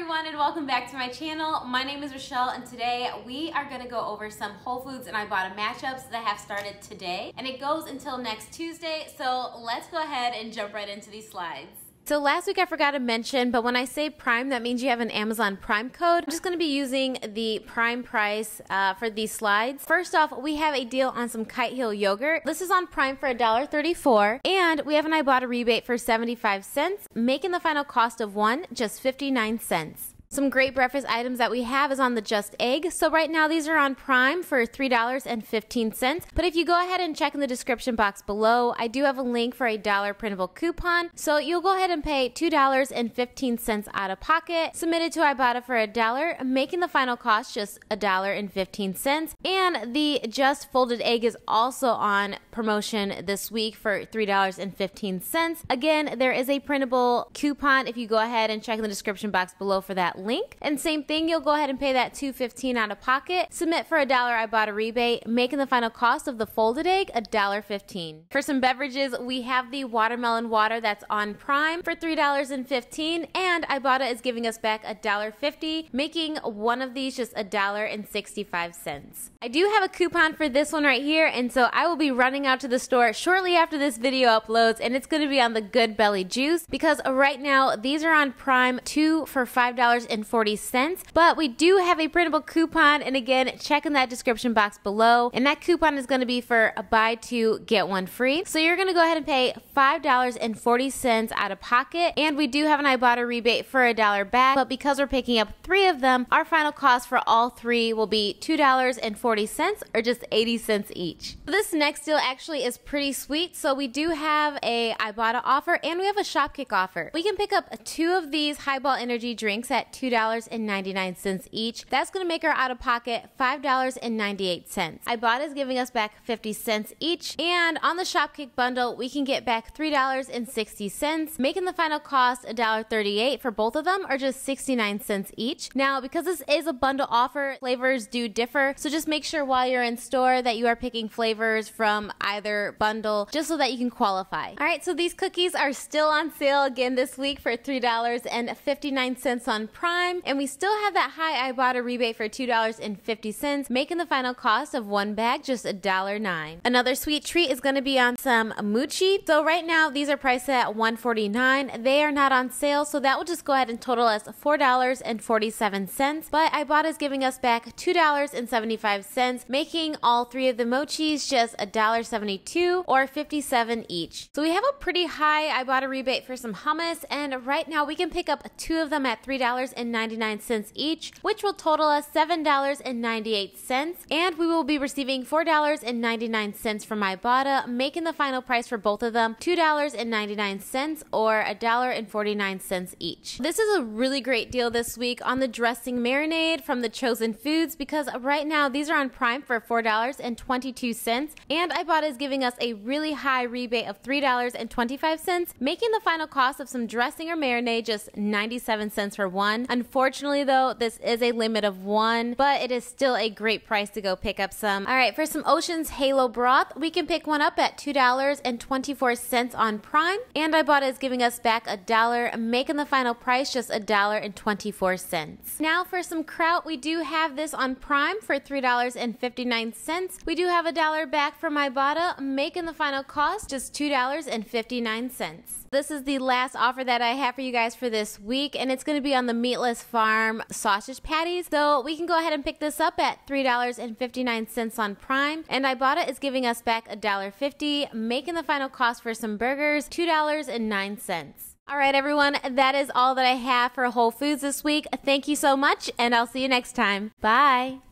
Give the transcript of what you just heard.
everyone and welcome back to my channel. My name is Rochelle and today we are going to go over some Whole Foods and Ibotta matchups that have started today and it goes until next Tuesday so let's go ahead and jump right into these slides. So last week I forgot to mention, but when I say Prime, that means you have an Amazon Prime code. I'm just going to be using the Prime price uh, for these slides. First off, we have a deal on some Kite Hill yogurt. This is on Prime for $1.34, and we have an Ibotta rebate for 75 cents, making the final cost of one just 59 cents. Some great breakfast items that we have is on the Just Egg. So right now these are on Prime for $3.15. But if you go ahead and check in the description box below, I do have a link for a dollar printable coupon. So you'll go ahead and pay $2.15 out of pocket, submitted to Ibotta for a dollar, making the final cost just $1.15. And the Just Folded Egg is also on promotion this week for $3.15. Again, there is a printable coupon if you go ahead and check in the description box below for that link. And same thing, you'll go ahead and pay that $2.15 out of pocket, submit for a dollar Ibotta rebate, making the final cost of the folded egg $1.15. For some beverages, we have the watermelon water that's on Prime for $3.15, and Ibotta is giving us back $1.50, making one of these just $1.65. I do have a coupon for this one right here, and so I will be running out to the store shortly after this video uploads, and it's going to be on the Good Belly Juice because right now these are on Prime, two for $5 $2.40. But we do have a printable coupon. And again, check in that description box below. And that coupon is going to be for a buy two, get one free. So you're going to go ahead and pay $5.40 out of pocket. And we do have an Ibotta rebate for a dollar back. But because we're picking up three of them, our final cost for all three will be $2.40 or just 80 cents each. This next deal actually is pretty sweet. So we do have a Ibotta offer and we have a Shopkick offer. We can pick up two of these Hiball energy drinks at $2.99 each. That's going to make our out of pocket $5.98. Ibotta is giving us back 50 cents each. And on the Shopkick bundle, we can get back $3.60, making the final cost $1.38 for both of them or just 69 cents each. Now, because this is a bundle offer, flavors do differ. So just make sure while you're in store that you are picking flavors from either bundle just so that you can qualify. All right, so these cookies are still on sale again this week for $3.59 on Prime Prime, and we still have that high Ibotta rebate for $2.50, making the final cost of one bag just $1.09. Another sweet treat is going to be on some mochi. So right now, these are priced at $1.49. They are not on sale, so that will just go ahead and total us $4.47. But Ibotta is giving us back $2.75, making all three of the mochis just $1.72 or 57 each. So we have a pretty high Ibotta rebate for some hummus, and right now we can pick up two of them at $3 $4.99 each, which will total us $7.98. And we will be receiving $4.99 from Ibotta, making the final price for both of them $2.99 or $1.49 each. This is a really great deal this week on the dressing marinade from the Chosen Foods because right now these are on Prime for $4.22 and Ibotta is giving us a really high rebate of $3.25, making the final cost of some dressing or marinade just 97 cents for one. Unfortunately, though, this is a limit of one, but it is still a great price to go pick up some. All right, for some Ocean's Halo broth, we can pick one up at $2.24 on Prime, and Ibotta is giving us back a dollar, making the final price just a dollar and 24 cents. Now for some kraut, we do have this on Prime for $3.59. We do have a dollar back from Ibotta, making the final cost just $2.59. This is the last offer that I have for you guys for this week, and it's going to be on the Meatless Farm sausage patties. So we can go ahead and pick this up at $3.59 on Prime, and Ibotta is giving us back $1.50, making the final cost for some burgers $2.09. All right, everyone, that is all that I have for Whole Foods this week. Thank you so much, and I'll see you next time. Bye.